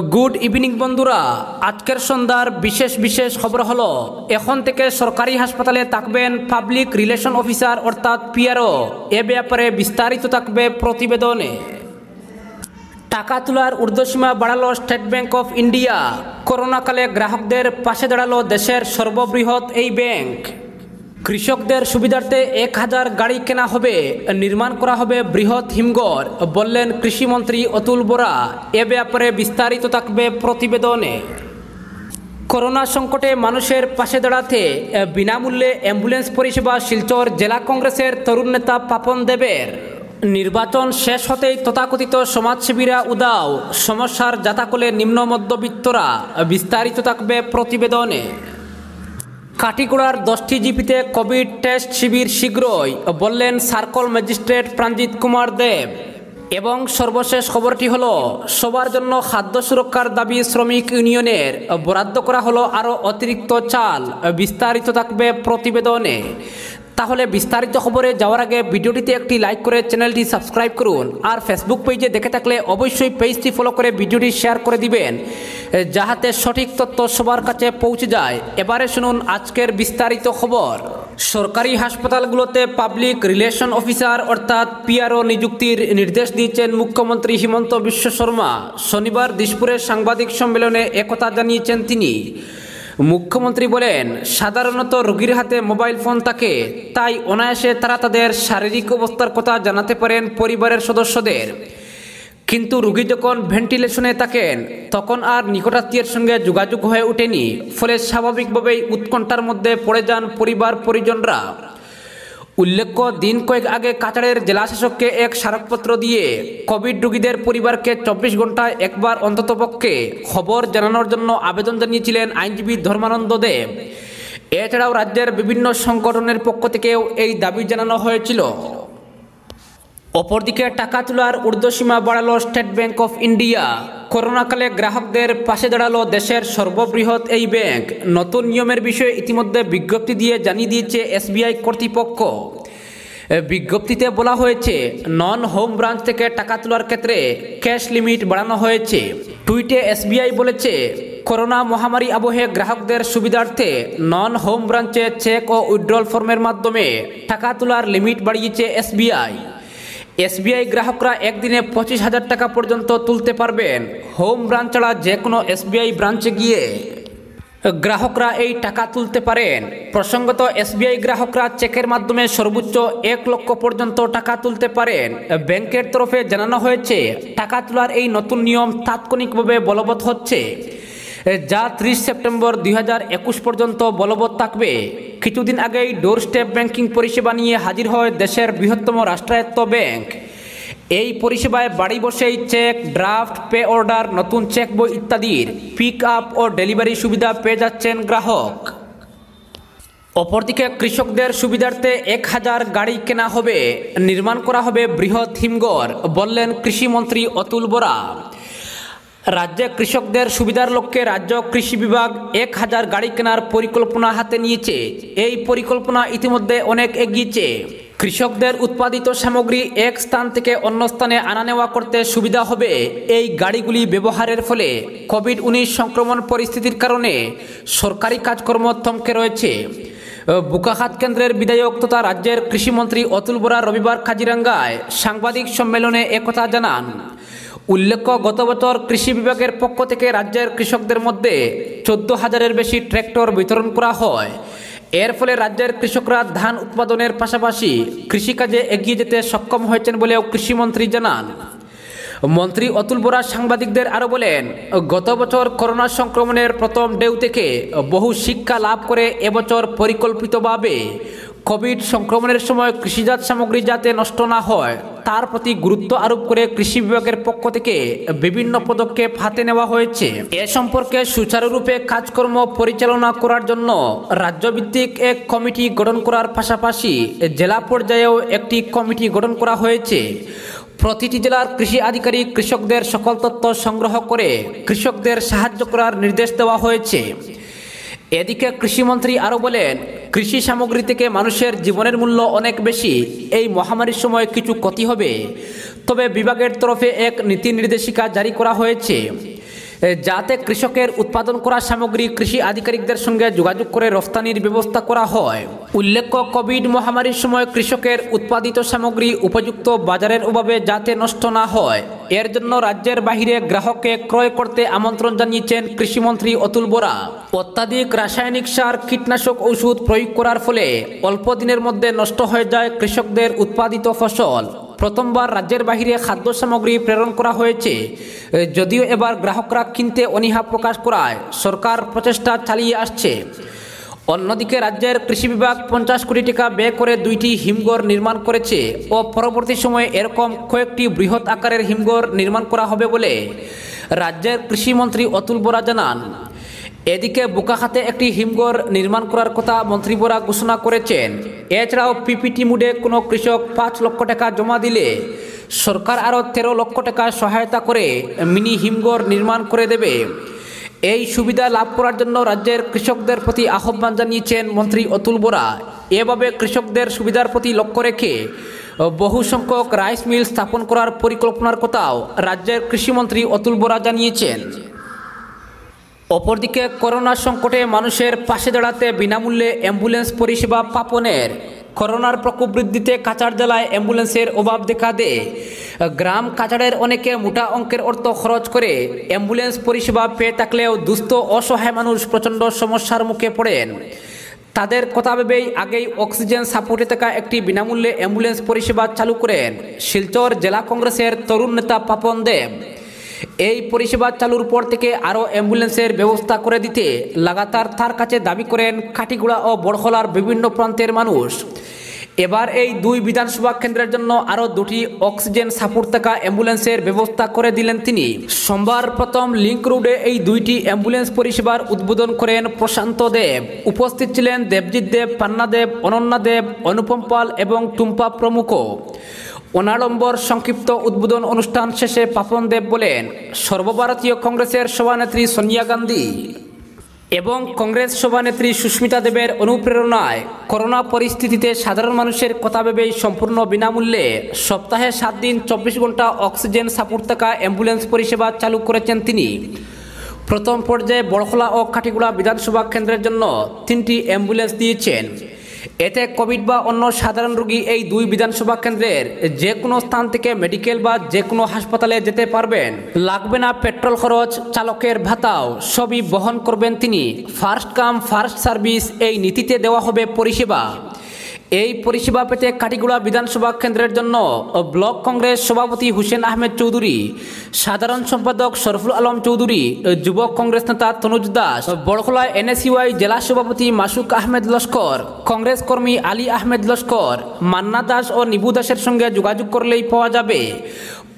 Good evening বন্ধুরা। আজকের সন্ধ্যার বিশেষ বিশেষ খবর হলো, এখন থেকে সরকারি হাসপাতালে থাকবেন পাবলিক রিলেশন অফিসার অর্থাৎ পিআরও। এ ব্যাপারে বিস্তারিত থাকবে প্রতিবেদনে। টাকা তোলার ঊর্ধ্বসীমা বাড়ালো স্টেট ব্যাংক অফ ইন্ডিয়া। করোনাকালে গ্রাহকদের পাশে দাঁড়াল দেশের সর্ববৃহৎ এই ব্যাংক। কৃষকদের সুবিধার্থে এক হাজার গাড়ি কেনা হবে, নির্মাণ করা হবে বৃহৎ হিমঘর, বললেন কৃষিমন্ত্রী অতুল বোরা। এ ব্যাপারে বিস্তারিত থাকবে প্রতিবেদনে। করোনা সংকটে মানুষের পাশে দাঁড়াতে বিনামূল্যে অ্যাম্বুলেন্স পরিষেবা শিলচর জেলা কংগ্রেসের তরুণ নেতা পাপন দেবের। নির্বাচন শেষ হতেই তথাকথিত সমাজসেবীরা উদাও, সমস্যার জাতাকলে নিম্ন মধ্যবিত্তরা বিস্তারিত থাকবে প্রতিবেদনে। কাটিগোড়ার দশটি জিপিতে কোভিড টেস্ট শিবির শীঘ্রই, বললেন সার্কল ম্যাজিস্ট্রেট প্রাঞ্জিত কুমার দেব। এবং সর্বশেষ খবরটি হলো, সবার জন্য খাদ্য সুরক্ষার দাবি শ্রমিক ইউনিয়নের। বরাদ্দ করা হলো আরও অতিরিক্ত চাল। বিস্তারিত থাকবে প্রতিবেদনে। তাহলে বিস্তারিত খবরে যাওয়ার আগে ভিডিওটিতে একটি লাইক করে চ্যানেলটি সাবস্ক্রাইব করুন। আর ফেসবুক পেজে দেখে থাকলে অবশ্যই পেজটি ফলো করে ভিডিওটি শেয়ার করে দিবেন। যাহাতে সঠিক তথ্য সবার কাছে পৌঁছে যায়। এবারে শুনুন আজকের বিস্তারিত খবর। সরকারি হাসপাতালগুলোতে পাবলিক রিলেশন অফিসার অর্থাৎ পিআরও নিযুক্তির নির্দেশ দিয়েছেন মুখ্যমন্ত্রী হিমন্ত বিশ্ব শর্মা। শনিবার দিশপুরের সাংবাদিক সম্মেলনে একথা জানিয়েছেন তিনি। মুখ্যমন্ত্রী বলেন, সাধারণত রোগীর হাতে মোবাইল ফোন থাকে, তাই অনায়াসে তারা তাদের শারীরিক অবস্থার কথা জানাতে পারেন পরিবারের সদস্যদের। কিন্তু রুগী যখন ভেন্টিলেশনে থাকেন, তখন আর নিকটাত্মীয়ের সঙ্গে যোগাযোগ হয়ে ওঠেনি, ফলে স্বাভাবিকভাবেই উৎকণ্ঠার মধ্যে পড়ে যান পরিবার পরিজনরা। উল্লেখ্য, দিন কয়েক আগে কাছাড়ের জেলাশাসককে এক স্মারকপত্র দিয়ে কোভিড রোগীদের পরিবারকে চব্বিশ ঘন্টায় একবার অন্ততপক্ষে খবর জানানোর জন্য আবেদন জানিয়েছিলেন আইনজীবী ধর্মানন্দ দেব এছাড়াও রাজ্যের বিভিন্ন সংগঠনের পক্ষ থেকেও এই দাবি জানানো হয়েছিল। অপরদিকে টাকা তোলার ঊর্ধ্বসীমা বাড়ালো স্টেট ব্যাংক অফ ইন্ডিয়া। করোনাকালে গ্রাহকদের পাশে দাঁড়াল দেশের সর্ববৃহৎ এই ব্যাংক। নতুন নিয়মের বিষয়ে ইতিমধ্যে বিজ্ঞপ্তি দিয়ে জানিয়ে দিয়েছে এসবিআই কর্তৃপক্ষ। বিজ্ঞপ্তিতে বলা হয়েছে, নন হোম ব্রাঞ্চ থেকে টাকা তোলার ক্ষেত্রে ক্যাশ লিমিট বাড়ানো হয়েছে। টুইটে এসবিআই বলেছে, করোনা মহামারী আবহে গ্রাহকদের সুবিধার্থে নন হোম ব্রাঞ্চে চেক ও উইথড্রল ফর্মের মাধ্যমে টাকা তোলার লিমিট বাড়িয়েছে এসবিআই। এসবিআই গ্রাহকরা একদিনে পঁচিশ হাজার টাকা পর্যন্ত তুলতে পারবেন। হোম ব্রাঞ্চ ছাড়া যে কোনো এসবিআই ব্রাঞ্চে গিয়ে গ্রাহকরা এই টাকা তুলতে পারেন। প্রসঙ্গত, এসবিআই গ্রাহকরা চেকের মাধ্যমে সর্বোচ্চ এক লক্ষ পর্যন্ত টাকা তুলতে পারেন। ব্যাংকের তরফে জানানো হয়েছে, টাকা তোলার এই নতুন নিয়ম তাৎক্ষণিকভাবে বলবৎ হচ্ছে। যা ত্রিশ সেপ্টেম্বর দুই হাজার একুশ পর্যন্ত বলবৎ থাকবে। কিছুদিন আগেই ডোর স্টেপ ব্যাংকিং পরিষেবা নিয়ে হাজির হয় দেশের বৃহত্তম রাষ্ট্রায়ত্ত ব্যাংক। এই পরিষেবায় বাড়ি বসেই চেক ড্রাফট পে অর্ডার নতুন চেক বই ইত্যাদির পিক আপ ও ডেলিভারি সুবিধা পেয়ে যাচ্ছেন গ্রাহক। অপরদিকে কৃষকদের সুবিধার্থে এক হাজার গাড়ি কেনা হবে, নির্মাণ করা হবে বৃহৎ হিমঘর, বললেন কৃষিমন্ত্রী অতুল বোরা। রাজ্যে কৃষকদের সুবিধার লক্ষ্যে রাজ্য কৃষি বিভাগ এক হাজার গাড়ি কেনার পরিকল্পনা হাতে নিয়েছে। এই পরিকল্পনা ইতিমধ্যে অনেক এগিয়েছে। কৃষকদের উৎপাদিত সামগ্রী এক স্থান থেকে অন্য স্থানে আনা নেওয়া করতে সুবিধা হবে। এই গাড়িগুলি ব্যবহারের ফলে কোভিড উনিশ সংক্রমণ পরিস্থিতির কারণে সরকারি কাজকর্ম থমকে রয়েছে। বুকাহাত কেন্দ্রের বিধায়ক তথা রাজ্যের কৃষিমন্ত্রী অতুল বোরা রবিবার কাজিরাঙ্গায় সাংবাদিক সম্মেলনে একথা জানান। উল্লেখ্য, গত বছর কৃষি বিভাগের পক্ষ থেকে রাজ্যের কৃষকদের মধ্যে চোদ্দ হাজারের বেশি ট্র্যাক্টর বিতরণ করা হয়। এর ফলে রাজ্যের কৃষকরা ধান উৎপাদনের পাশাপাশি কৃষিকাজে এগিয়ে যেতে সক্ষম হয়েছেন বলেও কৃষিমন্ত্রী জানান। মন্ত্রী অতুল বোরা সাংবাদিকদের আরও বলেন, গত বছর করোনা সংক্রমণের প্রথম ঢেউ থেকে বহু শিক্ষা লাভ করে এবছর পরিকল্পিতভাবে কোভিড সংক্রমণের সময় কৃষিজাত সামগ্রী যাতে নষ্ট না হয়, তার প্রতি গুরুত্ব আরোপ করে কৃষি বিভাগের পক্ষ থেকে বিভিন্ন পদক্ষেপ হাতে নেওয়া হয়েছে। এ সম্পর্কে সুচারুরূপে কাজকর্ম পরিচালনা করার জন্য রাজ্যভিত্তিক এক কমিটি গঠন করার পাশাপাশি জেলা পর্যায়েও একটি কমিটি গঠন করা হয়েছে। প্রতিটি জেলার কৃষি আধিকারিক কৃষকদের সকল তথ্য সংগ্রহ করে কৃষকদের সাহায্য করার নির্দেশ দেওয়া হয়েছে। এদিকে কৃষিমন্ত্রী আরও বলেন, কৃষি সামগ্রী থেকে মানুষের জীবনের মূল্য অনেক বেশি, এই মহামারীর সময় কিছু ক্ষতি হবে। তবে বিভাগের তরফে এক নীতি নির্দেশিকা জারি করা হয়েছে। যাতে কৃষকের উৎপাদন করা সামগ্রী কৃষি আধিকারিকদের সঙ্গে যোগাযোগ করে রফতানির ব্যবস্থা করা হয়। উল্লেখ্য, কোভিড মহামারীর সময় কৃষকের উৎপাদিত সামগ্রী উপযুক্ত বাজারের অভাবে যাতে নষ্ট না হয়। এর জন্য রাজ্যের বাহিরে গ্রাহককে ক্রয় করতে আমন্ত্রণ জানিয়েছেন কৃষিমন্ত্রী অতুল বোরা। অত্যাধিক রাসায়নিক সার, কীটনাশক ওষুধ প্রয়োগ করার ফলে অল্প দিনের মধ্যে নষ্ট হয়ে যায় কৃষকদের উৎপাদিত ফসল। প্রথমবার রাজ্যের বাহিরে খাদ্য সামগ্রী প্রেরণ করা হয়েছে। যদিও এবার গ্রাহকরা কিনতে অনীহা প্রকাশ করায় সরকার প্রচেষ্টা চালিয়ে আসছে। অন্যদিকে রাজ্যের কৃষি বিভাগ পঞ্চাশ কোটি টাকা ব্যয় করে দুইটি হিমঘর নির্মাণ করেছে ও পরবর্তী সময়ে এরকম কয়েকটি বৃহৎ আকারের হিমঘর নির্মাণ করা হবে বলে রাজ্যের কৃষিমন্ত্রী অতুল বোরা জানান। এদিকে বোকাখাতে একটি হিমঘর নির্মাণ করার কথা মন্ত্রী বোরা ঘোষণা করেছেন। এছাড়াও পিপিটি মুডে কোনো কৃষক পাঁচ লক্ষ টাকা জমা দিলে সরকার আরও তেরো লক্ষ টাকা সহায়তা করে মিনি হিমঘর নির্মাণ করে দেবে। এই সুবিধা লাভ করার জন্য রাজ্যের কৃষকদের প্রতি আহ্বান জানিয়েছেন মন্ত্রী অতুল বোরা। এভাবে কৃষকদের সুবিধার প্রতি লক্ষ্য রেখে বহু সংখ্যক রাইস মিল স্থাপন করার পরিকল্পনার কথাও রাজ্যের কৃষিমন্ত্রী অতুল বোরা জানিয়েছেন। অপরদিকে করোনা সংকটে মানুষের পাশে দাঁড়াতে বিনামূল্যে অ্যাম্বুলেন্স পরিষেবা পাপনের। করোনার প্রকোপ বৃদ্ধিতে কাচার জেলায় অ্যাম্বুলেন্সের অভাব দেখা দেয়। গ্রাম কাচারের অনেকে মোটা অঙ্কের অর্থ খরচ করে অ্যাম্বুলেন্স পরিষেবা পেয়ে থাকলেও দুস্থ, অসহায় মানুষ প্রচণ্ড সমস্যার মুখে পড়েন। তাদের কথা ভেবেই আগেই অক্সিজেন সাপোর্টে থাকা একটি বিনামূল্যে অ্যাম্বুলেন্স পরিষেবা চালু করেন শিলচর জেলা কংগ্রেসের তরুণ নেতা পাপন দেব। এই পরিষেবা চালুর পর থেকে আরও অ্যাম্বুলেন্সের ব্যবস্থা করে দিতে লাগাতার তার কাছে দাবি করেন খাটিগুড়া ও বড়খলার বিভিন্ন প্রান্তের মানুষ। এবার এই দুই বিধানসভা কেন্দ্রের জন্য আরও দুটি অক্সিজেন সাপোর্ট থাকা অ্যাম্বুলেন্সের ব্যবস্থা করে দিলেন তিনি। সোমবার প্রথম লিঙ্ক রোডে এই দুইটি অ্যাম্বুলেন্স পরিষেবার উদ্বোধন করেন প্রশান্ত দেব। উপস্থিত ছিলেন দেবজিৎ দেব, পান্না দেব, অনন্যা দেব, অনুপম পাল এবং টুম্পা প্রমুখ। অনাড়ম্বর সংক্ষিপ্ত উদ্বোধন অনুষ্ঠান শেষে পাপন দেব বলেন, সর্বভারতীয় কংগ্রেসের সভানেত্রী সোনিয়া গান্ধী এবং কংগ্রেস সভানেত্রী সুস্মিতা দেবের অনুপ্রেরণায় করোনা পরিস্থিতিতে সাধারণ মানুষের কথা ভেবেই সম্পূর্ণ বিনামূল্যে সপ্তাহে সাত দিন চব্বিশ ঘণ্টা অক্সিজেন সাপোর্ট থাকা অ্যাম্বুলেন্স পরিষেবা চালু করেছেন তিনি। প্রথম পর্যায়ে বড়খলা ও কাটিগুড়া বিধানসভা কেন্দ্রের জন্য তিনটি অ্যাম্বুলেন্স দিয়েছেন। এতে কোভিড বা অন্য সাধারণ রোগী এই দুই বিধানসভা কেন্দ্রের যে কোনো স্থান থেকে মেডিকেল বা যে কোনো হাসপাতালে যেতে পারবেন। লাগবে না পেট্রোল খরচ, চালকের ভাতাও। সবই বহন করবেন তিনি। ফার্স্ট কাম, ফার্স্ট সার্ভিস এই নীতিতে দেওয়া হবে পরিষেবা। এই পরিষেবা পেতে কাটিগুড়া বিধানসভা কেন্দ্রের জন্য ব্লক কংগ্রেস সভাপতি হুসেন আহমেদ চৌধুরী, সাধারণ সম্পাদক শরফুল আলম চৌধুরী যুবক কংগ্রেস নেতা তনুজ দাস, বড়খলা এনএসইউআই জেলা সভাপতি মাসুক আহমেদ লস্কর, কংগ্রেস কর্মী আলী আহমেদ লস্কর, মান্না দাস ও নিবু দাসের সঙ্গে যোগাযোগ করলেই পাওয়া যাবে।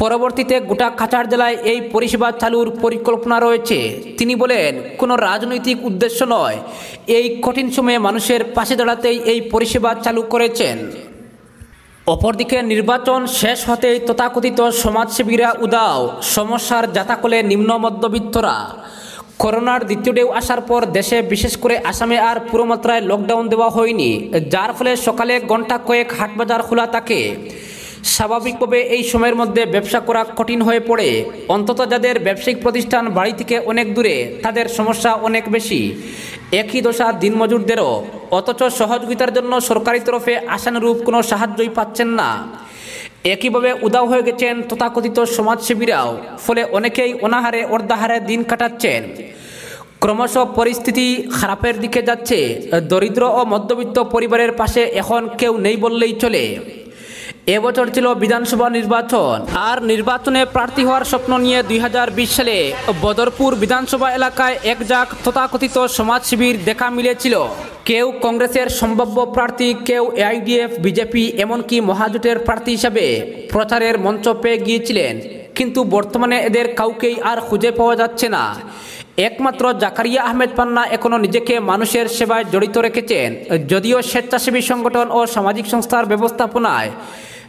পরবর্তীতে গোটা কাছাড় জেলায় এই পরিষেবা চালুর পরিকল্পনা রয়েছে। তিনি বলেন, কোনো রাজনৈতিক উদ্দেশ্য নয়। এই কঠিন সময়ে মানুষের পাশে দাঁড়াতেই এই পরিষেবা চালু করেছেন। অপরদিকে নির্বাচন শেষ হতেই তথাকথিত সমাজসেবীরা উদাও, সমস্যার জাতাকলে নিম্ন মধ্যবিত্তরা। করোনার দ্বিতীয় ঢেউ আসার পর দেশে বিশেষ করে আসামে আর পুরোমাত্রায় লকডাউন দেওয়া হয়নি, যার ফলে সকালে ঘণ্টা কয়েক হাটবাজার খোলা থাকে। স্বাভাবিকভাবে এই সময়ের মধ্যে ব্যবসা করা কঠিন হয়ে পড়ে। অন্তত যাদের ব্যবসায়িক প্রতিষ্ঠান বাড়ি থেকে অনেক দূরে, তাদের সমস্যা অনেক বেশি। একই দশা দিনমজুরদেরও, অথচ সহযোগিতার জন্য সরকারি তরফে আশানুরূপ কোনো সাহায্যই পাচ্ছেন না। একইভাবে উদাও হয়ে গেছেন তথাকথিত সমাজসেবীরাও, ফলে অনেকেই অনাহারে অর্ধাহারে দিন কাটাচ্ছেন। ক্রমশ পরিস্থিতি খারাপের দিকে যাচ্ছে। দরিদ্র ও মধ্যবিত্ত পরিবারের পাশে এখন কেউ নেই বললেই চলে। এবছর ছিল বিধানসভা নির্বাচন। আর নির্বাচনে প্রার্থী হওয়ার স্বপ্ন নিয়ে দু হাজার বিশ সালে বদরপুর বিধানসভা এলাকায় এক যাক তথাকথিত সমাজ শিবির দেখা মিলেছিল। কেউ কংগ্রেসের সম্ভাব্য প্রার্থী, কেউ এআইডিএফ, বিজেপি, এমনকি মহাজোটের প্রার্থী হিসাবে প্রচারের মঞ্চ পেয়ে গিয়েছিলেন। কিন্তু বর্তমানে এদের কাউকেই আর খুঁজে পাওয়া যাচ্ছে না। একমাত্র জাকারিয়া আহমেদ পান্না এখনও নিজেকে মানুষের সেবায় জড়িত রেখেছেন। যদিও স্বেচ্ছাসেবী সংগঠন ও সামাজিক সংস্থার ব্যবস্থাপনায়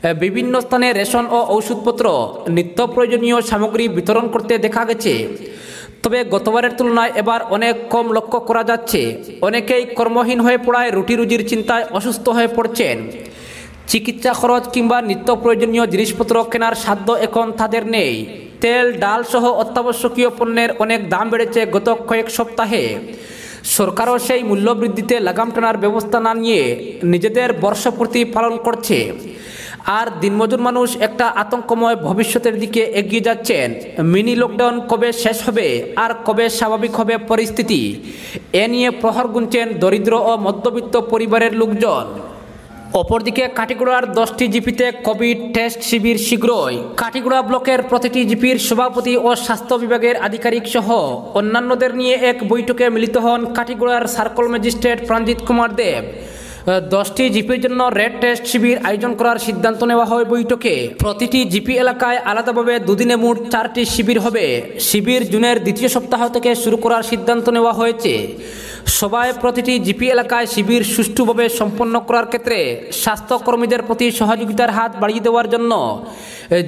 বিভিন্ন স্থানে রেশন ও ঔষধপত্র, নিত্য প্রয়োজনীয় সামগ্রী বিতরণ করতে দেখা গেছে। তবে গতবারের তুলনায় এবার অনেক কম লক্ষ্য করা যাচ্ছে। অনেকেই কর্মহীন হয়ে পড়ায় রুটি রুজির চিন্তায় অসুস্থ হয়ে পড়ছেন। চিকিৎসা খরচ কিংবা নিত্য প্রয়োজনীয় জিনিসপত্র কেনার সাধ্য এখন তাদের নেই। তেল, ডাল সহ অত্যাবশ্যকীয় পণ্যের অনেক দাম বেড়েছে গত কয়েক সপ্তাহে। সরকারও সেই মূল্যবৃদ্ধিতে লাগাম টানার ব্যবস্থা না নিয়ে নিজেদের বর্ষপূর্তি পালন করছে। আর দিনমজুর মানুষ একটা আতঙ্কময় ভবিষ্যতের দিকে এগিয়ে যাচ্ছেন। মিনি লকডাউন কবে শেষ হবে আর কবে স্বাভাবিক হবে পরিস্থিতি? এ নিয়ে প্রহর গুনছেন দরিদ্র ও মধ্যবিত্ত পরিবারের লোকজন। অপরদিকে কাটিগুড়ার দশটি জিপিতে কোভিড টেস্ট শিবির শীঘ্রই। কাটিগুড়া ব্লকের প্রতিটি জিপির সভাপতি ও স্বাস্থ্য বিভাগের আধিকারিক সহ অন্যান্যদের নিয়ে এক বৈঠকে মিলিত হন কাটিগুড়ার সার্কল ম্যাজিস্ট্রেট প্রাঞ্জিত কুমার দেব। দশটি জিপির জন্য রেড টেস্ট শিবির আয়োজন করার সিদ্ধান্ত নেওয়া হয় বৈঠকে। প্রতিটি জিপি এলাকায় আলাদাভাবে দুদিনে মোট চারটি শিবির হবে। শিবির জুনের দ্বিতীয় সপ্তাহ থেকে শুরু করার সিদ্ধান্ত নেওয়া হয়েছে। সবাই প্রতিটি জিপি এলাকায় শিবির সুষ্ঠুভাবে সম্পন্ন করার ক্ষেত্রে স্বাস্থ্যকর্মীদের প্রতি সহযোগিতার হাত বাড়িয়ে দেওয়ার জন্য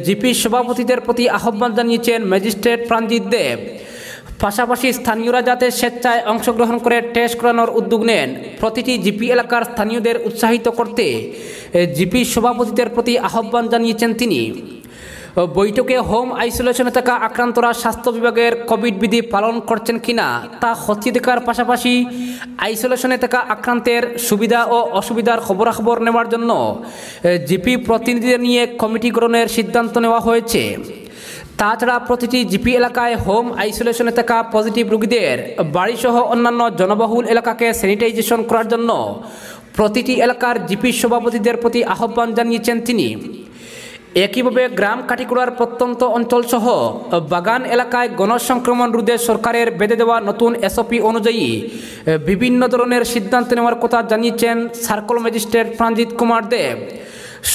জিপি সভাপতিদের প্রতি আহ্বান জানিয়েছেন ম্যাজিস্ট্রেট প্রাণজিৎ দেব। পাশাপাশি স্থানীয়রা যাতে স্বেচ্ছায় অংশগ্রহণ করে টেস্ট করানোর উদ্যোগ নেন, প্রতিটি জিপি এলাকার স্থানীয়দের উৎসাহিত করতে জিপি সভাপতিদের প্রতি আহ্বান জানিয়েছেন তিনি। বৈঠকে হোম আইসোলেশনে থাকা আক্রান্তরা স্বাস্থ্য বিভাগের কোভিড বিধি পালন করছেন কিনা তা খতিয়ে দেখার পাশাপাশি আইসোলেশনে থাকা আক্রান্তের সুবিধা ও অসুবিধার খবরাখবর নেওয়ার জন্য জিপি প্রতিনিধিদের নিয়ে কমিটি গ্রহণের সিদ্ধান্ত নেওয়া হয়েছে। তাছাড়া প্রতিটি জিপি এলাকায় হোম আইসোলেশনে থাকা পজিটিভ রোগীদের বাড়িসহ অন্যান্য জনবহুল এলাকাকে স্যানিটাইজেশন করার জন্য প্রতিটি এলাকার জিপি সভাপতিদের প্রতি আহ্বান জানিয়েছেন তিনি। একইভাবে গ্রাম কাটিকুড়ার প্রত্যন্ত অঞ্চলসহ বাগান এলাকায় গণসংক্রমণ রোধে সরকারের বেঁধে দেওয়া নতুন এসওপি অনুযায়ী বিভিন্ন ধরনের সিদ্ধান্ত নেওয়ার কথা জানিয়েছেন সার্কল ম্যাজিস্ট্রেট প্রাঞ্জিত কুমার দেব।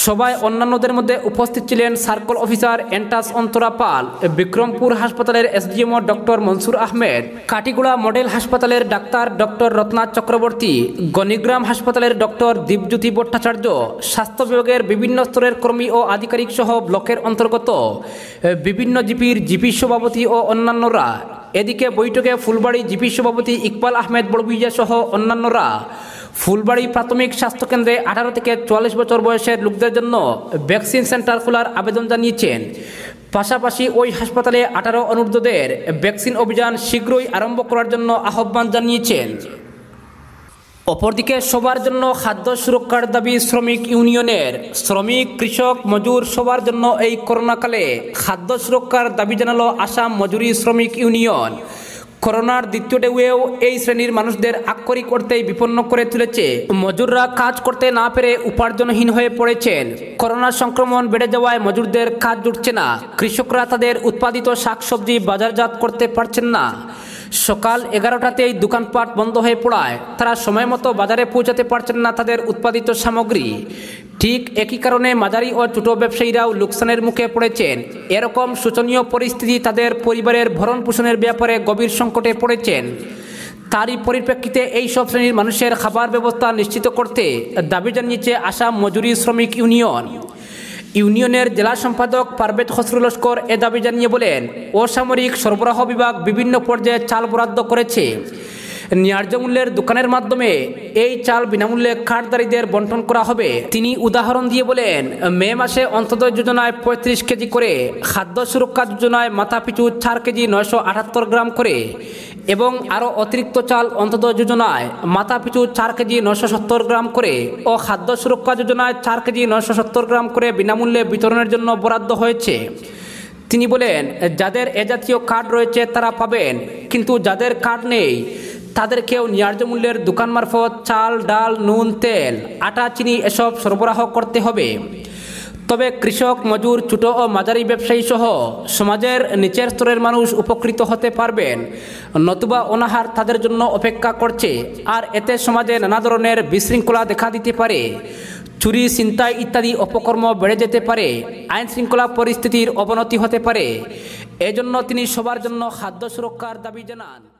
সবাই অন্যান্যদের মধ্যে উপস্থিত ছিলেন সার্কল অফিসার এন্টাস অন্তরা পাল, বিক্রমপুর হাসপাতালের SDMO doctor Mansur Ahmed, Katigora model হাসপাতালের ডাক্তার ডক্টর রত্নাথ চক্রবর্তী, গণিগ্রাম হাসপাতালের ডক্টর দীপজ্যোতি ভট্টাচার্য, স্বাস্থ্য বিভাগের বিভিন্ন স্তরের কর্মী ও আধিকারিক সহ ব্লকের অন্তর্গত। বিভিন্ন জিপির জিপি সভাপতি ও অন্যান্যরা। এদিকে বৈঠকে ফুলবাড়ি জিপি সভাপতি ইকবাল আহমেদ বড়বুইয়া সহ অন্যান্যরা। ফুলবাড়ি প্রাথমিক স্বাস্থ্যকেন্দ্রে আঠারো থেকে চুয়াল্লিশ বছর বয়সের লোকদের জন্য ভ্যাকসিন সেন্টার খোলার আবেদন জানিয়েছেন। পাশাপাশি ওই হাসপাতালে আঠারো অনুর্ধদের ভ্যাকসিন অভিযান শীঘ্রই আরম্ভ করার জন্য আহ্বান জানিয়েছেন। অপরদিকে সবার জন্য খাদ্য সুরক্ষার দাবি শ্রমিক ইউনিয়নের। শ্রমিক, কৃষক, মজুর সবার জন্য এই করোনাকালে খাদ্য সুরক্ষার দাবি জানালো আসাম মজুরি শ্রমিক ইউনিয়ন। করোনার দ্বিতীয় ডেউয়েও এই শ্রেণির মানুষদের আক্ষরিক করতেই বিপন্ন করে তুলেছে। মজুররা কাজ করতে না পেরে উপার্জনহীন হয়ে পড়েছেন। করোনা সংক্রমণ বেড়ে যাওয়ায় মজুরদের কাজ জুটছে না। কৃষকরা তাদের উৎপাদিত শাকসবজি বাজারজাত করতে পারছেন না। সকাল এগারোটাতেই দোকানপাট বন্ধ হয়ে পড়ায়। তারা সময় মতো বাজারে পৌঁছাতে পারছেন না তাদের উৎপাদিত সামগ্রী। ঠিক একই কারণে মাঝারি ও ছোট ব্যবসায়ীরাও লোকসানের মুখে পড়েছেন। এরকম শোচনীয় পরিস্থিতি তাদের পরিবারের ভরণ পোষণের ব্যাপারে গভীর সংকটে পড়েছেন। তারই পরিপ্রেক্ষিতে এই সব শ্রেণির মানুষের খাবার ব্যবস্থা নিশ্চিত করতে দাবি জানিয়েছে আসাম মজুরি শ্রমিক ইউনিয়ন। ইউনিয়নের জেলা সম্পাদক পারভেদ খসরুল লস্কর এ দাবি জানিয়ে বলেন, অসামরিক সরবরাহ বিভাগ বিভিন্ন পর্যায়ে চাল বরাদ্দ করেছে। ন্যায্য মূল্যের দোকানের মাধ্যমে এই চাল বিনামূল্যে কার্ডদারীদের বন্টন করা হবে। তিনি উদাহরণ দিয়ে বলেন, মে মাসে অন্তদয় যোজনায় পঁয়ত্রিশ কেজি করে, খাদ্য সুরক্ষা যোজনায় মাথাপিছু চার কেজি নয়শো আটাত্তর গ্রাম করে, এবং আরও অতিরিক্ত চাল অন্তদয় যোজনায় মাথাপিছু চার কেজি নয়শো সত্তর গ্রাম করে ও খাদ্য সুরক্ষা যোজনায় চার কেজি নয়শো সত্তর গ্রাম করে বিনামূল্যে বিতরণের জন্য বরাদ্দ হয়েছে। তিনি বলেন, যাদের এ জাতীয় কার্ড রয়েছে তারা পাবেন, কিন্তু যাদের কার্ড নেই তাদেরকেও ন্যায্য মূল্যের দোকান মারফত চাল, ডাল, নুন, তেল, আটা, চিনি এসব সরবরাহ করতে হবে। তবে কৃষক, মজুর, ছোট ও মাঝারি ব্যবসায়ী সহ সমাজের নিচের স্তরের মানুষ উপকৃত হতে পারবেন। নতুবা অনাহার তাদের জন্য অপেক্ষা করছে। আর এতে সমাজে নানা ধরনের বিশৃঙ্খলা দেখা দিতে পারে। চুরি চিন্তায় ইত্যাদি অপকর্ম বেড়ে যেতে পারে। আইন শৃঙ্খলা পরিস্থিতির অবনতি হতে পারে। এজন্য তিনি সবার জন্য খাদ্য সুরক্ষার দাবি জানান।